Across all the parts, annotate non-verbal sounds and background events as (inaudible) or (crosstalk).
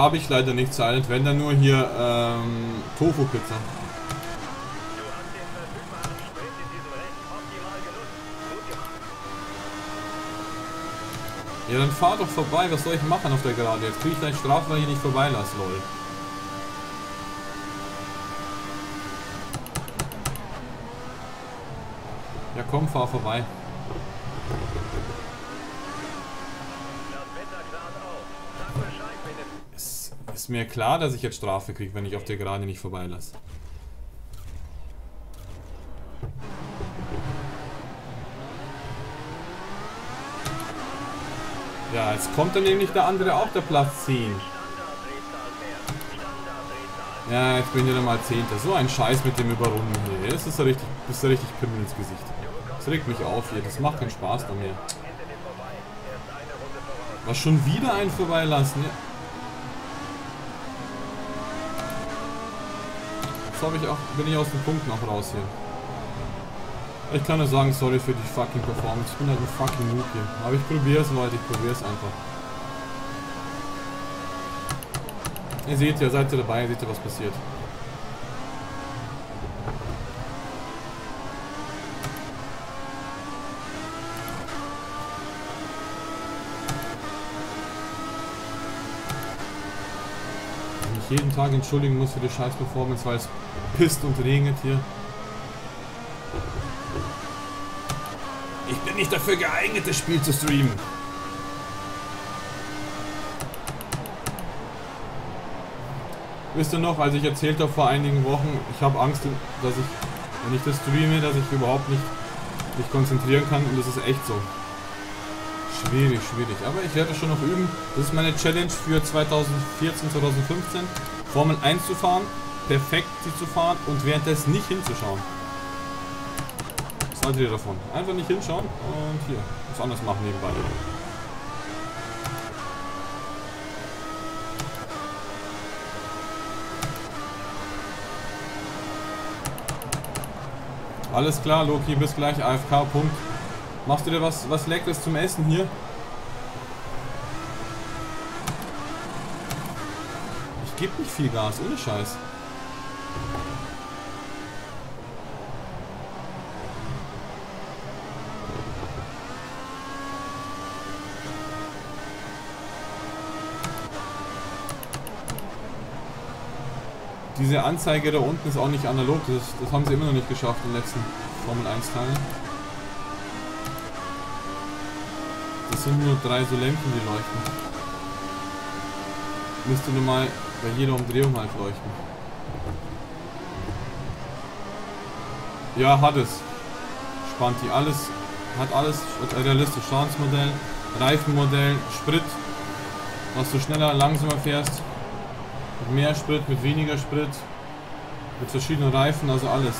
Habe ich leider nicht Silent, wenn dann nur hier ähm, Tofu-Pizza. Ja, dann fahr doch vorbei. Was soll ich machen auf der Gerade? Jetzt kriege ich deine Strafe, weil ich nicht vorbeilasse, lol. Ja komm, fahr vorbei. Es ist mir klar, dass ich jetzt Strafe kriege, wenn ich auf der Gerade nicht vorbeilasse. Ja, jetzt kommt dann nämlich der andere auch der Platz 10. Ja, jetzt bin ich dann mal Zehnter. So ein Scheiß mit dem Überrunden hier. Das ist ja richtig, das ja richtig Pimmel ins Gesicht. Das regt mich auf hier. Das macht keinen Spaß da mehr. Was schon wieder einen vorbeilassen, ja. Jetzt ich auch, bin ich aus dem Punkt noch raus hier. Ich kann nur sagen, sorry für die fucking Performance. Ich bin halt ein fucking Noob hier. Aber ich probiere es, Leute. Ich probiere es einfach. Ihr seht ja, seid ihr dabei, seht ihr, was passiert. Jeden Tag entschuldigen muss für die scheiß Performance, weil es pisst und regnet hier. Ich bin nicht dafür geeignet, das Spiel zu streamen. Wisst ihr noch, als ich erzählt habe vor einigen Wochen, ich habe Angst, dass ich, wenn ich das streame, dass ich überhaupt nicht mich konzentrieren kann und das ist echt so. Schwierig, schwierig. Aber ich werde schon noch üben. Das ist meine Challenge für 2014, 2015. Formel 1 zu fahren, perfekt sie zu fahren und währenddessen nicht hinzuschauen. Was haltet ihr davon? Einfach nicht hinschauen und hier, was anderes machen nebenbei. Alles klar, Loki, bis gleich, AFK, Punkt. Machst du dir was, was Leckeres zum Essen hier? Ich gebe nicht viel Gas, ohne Scheiß. Diese Anzeige da unten ist auch nicht analog, das, das haben sie immer noch nicht geschafft den letzten Formel 1 Teilen. Sind nur drei so Lämpchen, die leuchten. Müsste nur mal bei jeder Umdrehung halt leuchten. Ja, hat es. Spannt die alles, hat alles realistisch. Schadensmodell, Reifenmodell, Sprit, was du schneller, langsamer fährst. Mit mehr Sprit, mit weniger Sprit, mit verschiedenen Reifen, also alles.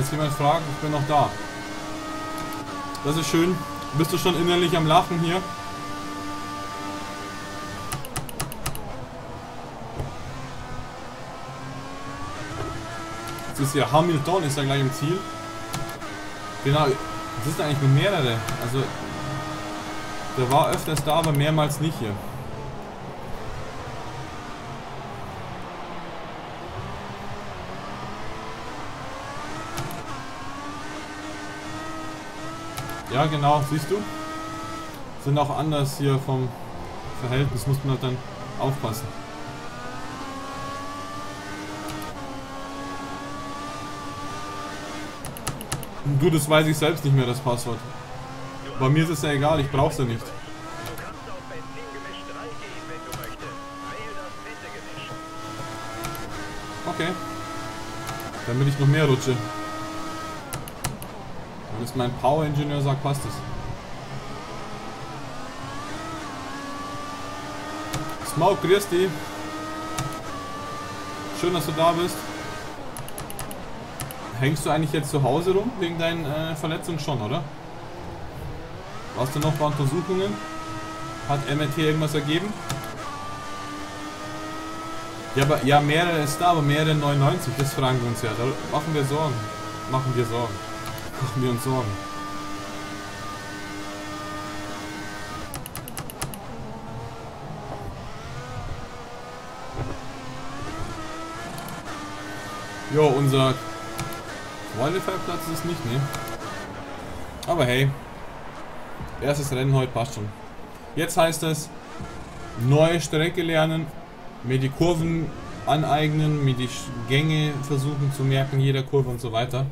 Falls jemand fragt, ich bin noch da. Das ist schön. Bist du schon innerlich am Lachen hier? Jetzt ist ja Hamilton, ist ja gleich im Ziel. Genau, das ist eigentlich mit mehrere. Also, der war öfters da, aber mehrmals nicht hier. Ja, genau, siehst du? Sind auch anders hier vom Verhältnis, muss man halt dann aufpassen. Du, das weiß ich selbst nicht mehr, das Passwort. Bei mir ist es ja egal, ich brauch's ja nicht. Okay. Damit ich noch mehr rutsche. Es mein Power-Ingenieur sagt, passt es. Smoke, grüß dich. Schön, dass du da bist. Hängst du eigentlich jetzt zu Hause rum wegen deinen äh, Verletzungen schon, oder? Warst du noch bei Untersuchungen? Hat MRT irgendwas ergeben? Ja, aber ja, mehrere ist da, aber mehrere 99, das fragen wir uns ja. Da machen wir Sorgen. Machen wir Sorgen. Machen wir uns Sorgen. Jo, unser Qualify-Platz ist nicht, ne? Aber hey. Erstes Rennen heute passt schon. Jetzt heißt es, neue Strecke lernen, mir die Kurven aneignen, mir die Gänge versuchen zu merken, jeder Kurve und so weiter.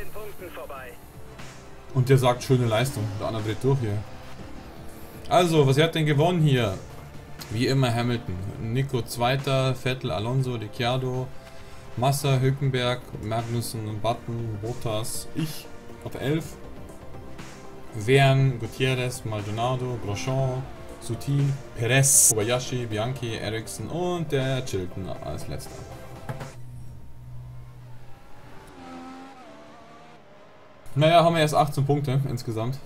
Den Punkten vorbei. Und der sagt schöne Leistung. Der andere dreht durch hier. Also, was hat denn gewonnen hier? Wie immer Hamilton. Nico Zweiter, Vettel, Alonso, Ricciardo, Massa, Hülkenberg, Magnussen, Button, Bottas, ich auf 11. Vern, Gutierrez, Maldonado, Grosjean, Sutil, Perez, Kobayashi, Bianchi, Ericsson und der Chilton als letzter. Naja, haben wir erst 18 Punkte insgesamt.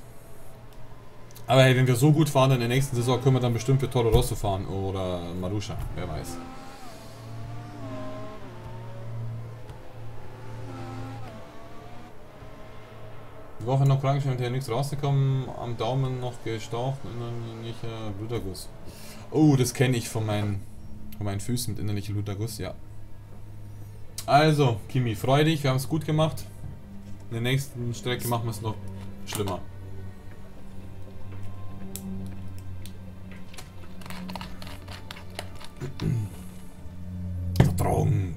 Aber hey, wenn wir so gut fahren in der nächsten Saison, können wir dann bestimmt für Toro Rosso fahren oder Marusha, wer weiß. Die Woche noch krank, hier nichts rausgekommen, am Daumen noch gestaucht, innerlicher Bluterguss. Oh, das kenne ich von meinen, von meinen Füßen mit innerlichem Bluterguss, ja. Also, Kimi, freu dich, wir haben es gut gemacht. In der nächsten Strecke machen wir es noch schlimmer. Trunk.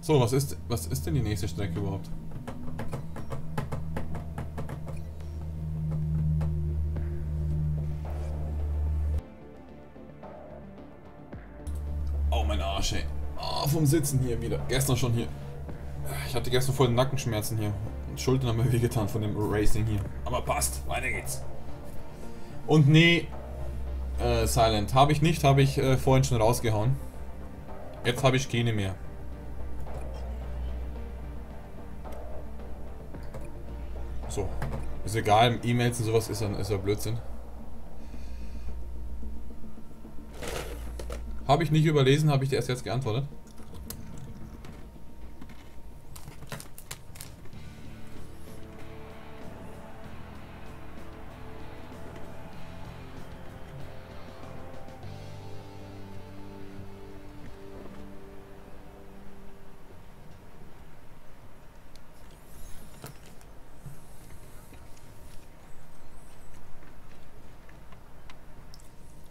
So, was ist, was ist denn die nächste Strecke überhaupt? Oh, mein Arsch, ey. Oh, vom Sitzen hier wieder. Gestern schon hier. Ich hatte gestern voll Nackenschmerzen hier. Schultern haben mir wehgetan von dem Racing hier. Aber passt, weiter geht's. Und nee, äh, Silent. Habe ich nicht, habe ich äh, vorhin schon rausgehauen. Jetzt habe ich keine mehr. So. Ist egal, E-Mails und sowas ist ja, ist ja Blödsinn. Habe ich nicht überlesen, habe ich dir erst jetzt geantwortet.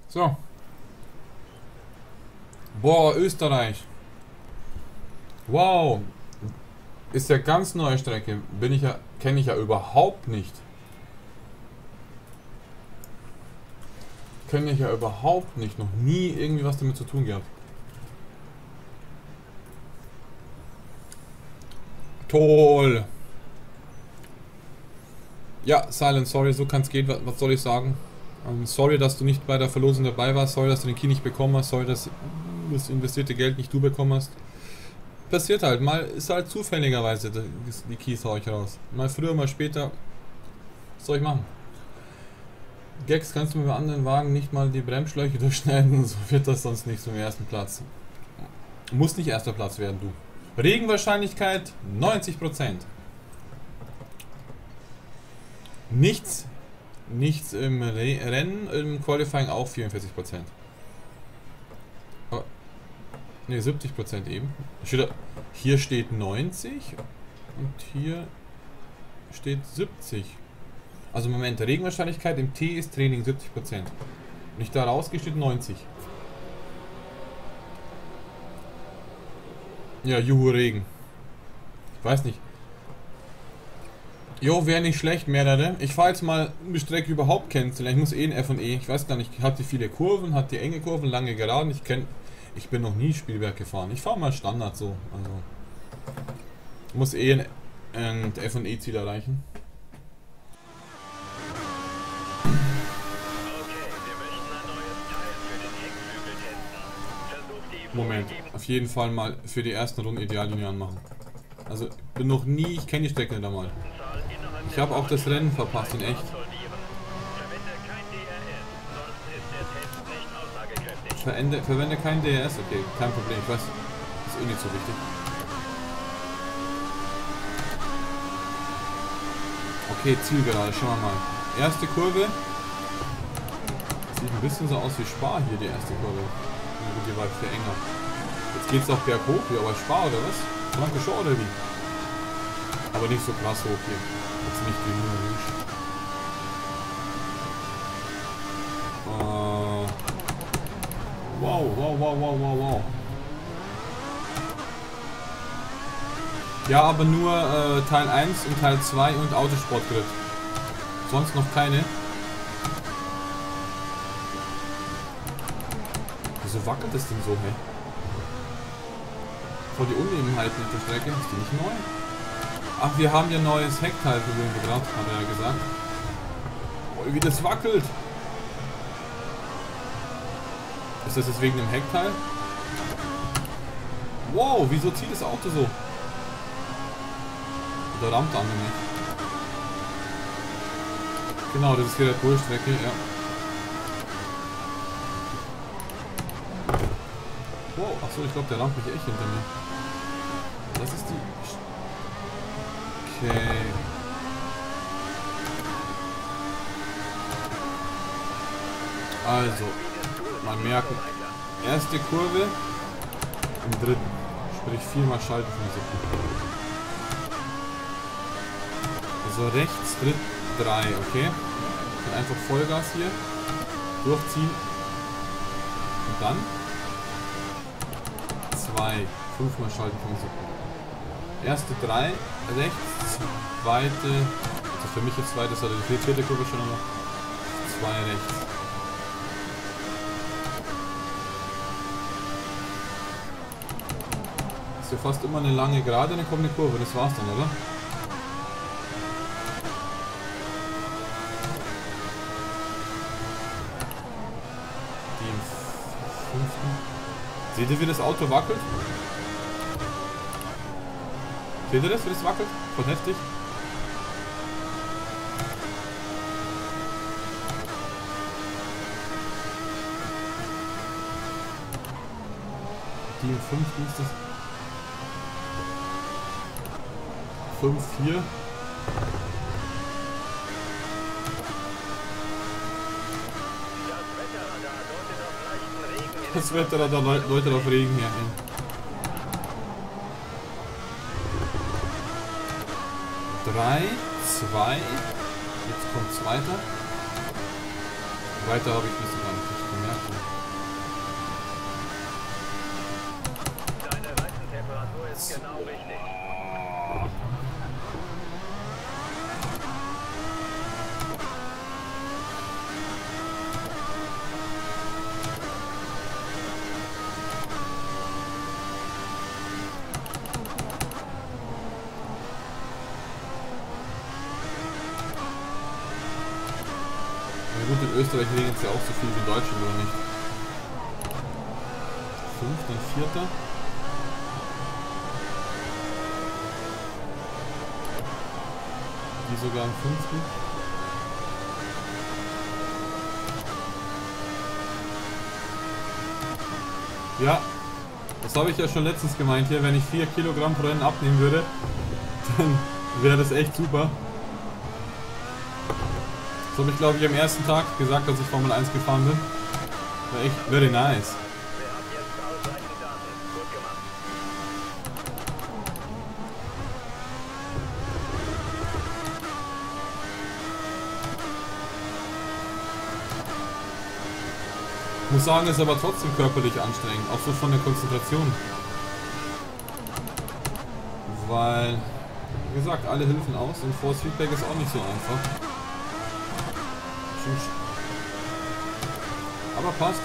So. Boah, Österreich. Wow. Ist ja ganz neue Strecke. Bin ich ja, kenne ich ja überhaupt nicht. Kenne ich ja überhaupt nicht. Noch nie irgendwie was damit zu tun gehabt. Toll. Ja, Silent, sorry, so kann es gehen. Was, was soll ich sagen? Ähm, sorry, dass du nicht bei der Verlosung dabei warst. Sorry, dass du den Key nicht bekommen hast. Sorry, dass das investierte Geld nicht du bekommen hast. Passiert halt. Mal ist halt zufälligerweise die Keys hau ich raus. Mal früher, mal später. Was soll ich machen? Gags kannst du mit anderen Wagen nicht mal die Bremsschläuche (laughs) durchschneiden, so wird das sonst nicht zum ersten Platz. Muss nicht erster Platz werden, du. Regenwahrscheinlichkeit 90%. Nichts Nichts im Re Rennen, im Qualifying auch 44%. Ne, 70% eben. Hier steht 90 und hier steht 70. Also Moment, Regenwahrscheinlichkeit im T ist Training 70%. Wenn ich da rausgehe, steht 90. Ja, Juhu Regen. Ich weiß nicht. Jo, wäre nicht schlecht, mehrere. Ich fahre jetzt mal eine Strecke überhaupt kennenzulernen. Ich muss eh in F&E. Ich weiß gar nicht, hat die viele Kurven, hat die enge Kurven, lange Geraden. Ich kenn, ich bin noch nie Spielwerk gefahren. Ich fahre mal Standard so. Also muss eh ein, ein F&E-Ziel erreichen. Moment, auf jeden Fall mal für die ersten Runden Ideallinie anmachen. Also, bin noch nie, ich kenne die Strecke nicht einmal. Ich habe auch das Rennen verpasst, in echt. Verwende, verwende kein DRS, okay, kein Problem. Ich weiß, eh nicht so wichtig. Okay, Zielgerade, schauen wir mal. Erste Kurve. Sieht ein bisschen so aus wie Spar hier, die erste Kurve. Die war viel enger. Jetzt geht's auch berghoch hier, aber Spar oder was? Franke schon oder wie? Aber nicht so krass hoch hier. Jetzt nicht wie. Wow, wow, wow, wow, wow, wow. Ja, aber nur äh, Teil 1 und Teil 2 und Autosportgrid. Sonst noch keine. Wieso wackelt das denn so, hey? Vor die Unebenheiten in der Strecke. Ist die nicht neu? Ach, wir haben ja neues Heckteil für den gebracht, hat er ja gesagt. Oh, wie das wackelt. Ist das jetzt wegen dem Heckteil? Wow, wieso zieht das Auto so? Der rammt an nämlich. Genau, das ist hier der Bullstrecke, ja. Wow, achso, ich glaube, der rammt mich echt hinter mir. Das ist die... Okay. Also, mal merken. Erste Kurve im dritten. Sprich viermal schalten von Sekunden. Also rechts, dritt, drei, okay. Dann einfach Vollgas hier. Durchziehen. Und dann zwei. Fünfmal schalten von Sekunden. Erste drei, rechts, zweite, also für mich jetzt zweite, das hatte die vierte Kurve schon noch. Zwei rechts. Ist ja fast immer eine lange Gerade, dann kommt eine Kurve, das war's dann, oder? Seht ihr, wie das Auto wackelt? Seht ihr das, wie das wackelt? Voll heftig. Die im fünften ist das. 5, 4. Das Wetter da Leute auf Regen hier hin. Drei, zwei. Jetzt kommt zweiter. Weiter habe ich bis gar nicht gemerkt. Deine Reifentemperatur ist genau richtig. Österreich regnet es ja auch so viel wie Deutschland, oder nicht? Fünfter, vierter. Die sogar am fünften. Ja, das habe ich ja schon letztens gemeint hier, wenn ich 4 Kilogramm pro Rennen abnehmen würde, (laughs) dann wäre das echt super. So habe ich glaube ich am ersten Tag gesagt, dass ich Formel 1 gefahren bin. War echt very nice. Muss sagen, ist aber trotzdem körperlich anstrengend, auch so von der Konzentration. Weil, wie gesagt, alle Hilfen aus und Force Feedback ist auch nicht so einfach. Aber passt.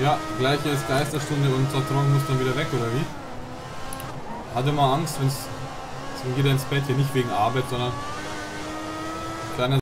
Ja, gleiche ist Geisterstunde und Satron muss dann wieder weg, oder wie? Hatte mal Angst, wenn's. Deswegen geht ins Bett hier nicht wegen Arbeit, sondern kleiner